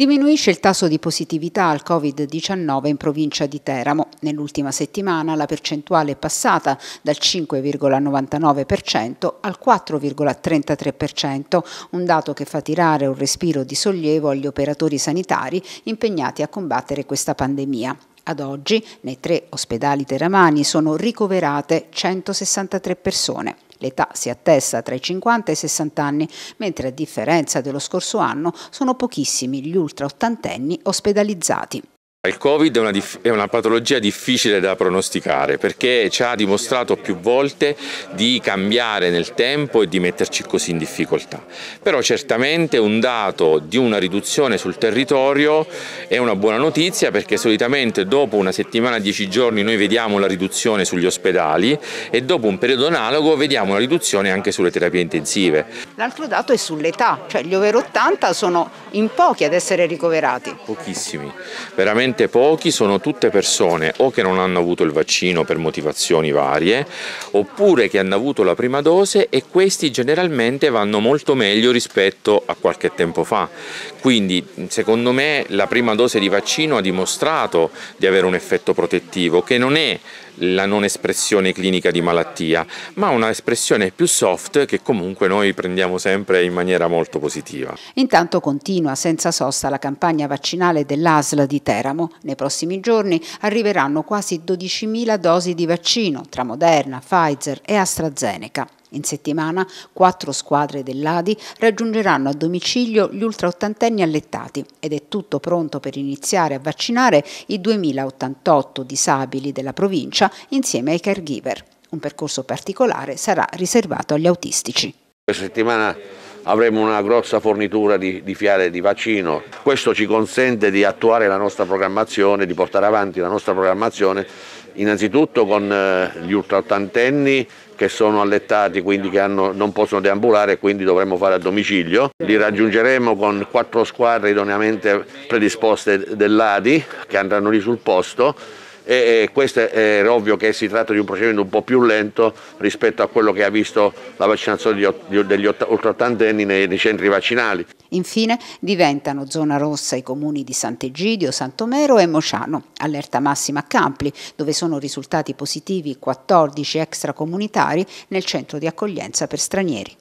Diminuisce il tasso di positività al Covid-19 in provincia di Teramo. Nell'ultima settimana la percentuale è passata dal 5,99% al 4,33%, un dato che fa tirare un respiro di sollievo agli operatori sanitari impegnati a combattere questa pandemia. Ad oggi nei tre ospedali teramani sono ricoverate 163 persone. L'età si attesta tra i 50 e i 60 anni, mentre a differenza dello scorso anno sono pochissimi gli ultra ottantenni ospedalizzati. Il Covid è una, è una, patologia difficile da pronosticare perché ci ha dimostrato più volte di cambiare nel tempo e di metterci così in difficoltà. Però certamente un dato di una riduzione sul territorio è una buona notizia perché solitamente dopo una settimana, dieci giorni noi vediamo la riduzione sugli ospedali e dopo un periodo analogo vediamo una riduzione anche sulle terapie intensive. L'altro dato è sull'età, cioè gli over 80 sono in pochi ad essere ricoverati. Pochissimi, veramente veramente pochi sono tutte persone o che non hanno avuto il vaccino per motivazioni varie oppure che hanno avuto la prima dose e questi generalmente vanno molto meglio rispetto a qualche tempo fa. Quindi secondo me la prima dose di vaccino ha dimostrato di avere un effetto protettivo che non è la non espressione clinica di malattia, ma una espressione più soft che comunque noi prendiamo sempre in maniera molto positiva. Intanto continua senza sosta la campagna vaccinale dell'ASL di Teramo. Nei prossimi giorni arriveranno quasi 12.000 dosi di vaccino tra Moderna, Pfizer e AstraZeneca. In settimana quattro squadre dell'Adi raggiungeranno a domicilio gli ultraottantenni allettati ed è tutto pronto per iniziare a vaccinare i 2088 disabili della provincia insieme ai caregiver. Un percorso particolare sarà riservato agli autistici. Questa settimana avremo una grossa fornitura di, di, fiale di vaccino, questo ci consente di attuare la nostra programmazione, di portare avanti la nostra programmazione innanzitutto con eh, gli ultraottantenni che sono allettati, quindi che hanno, non possono deambulare e quindi dovremo fare a domicilio. Li raggiungeremo con quattro squadre idoneamente predisposte dell'ADI che andranno lì sul posto e, questo è ovvio che si tratta di un procedimento un po' più lento rispetto a quello che ha visto la vaccinazione degli ultraottantenni nei, nei centri vaccinali. Infine diventano zona rossa i comuni di Sant'Egidio, Santomero e Mociano, allerta massima a Campli, dove sono risultati positivi 14 extracomunitari nel centro di accoglienza per stranieri.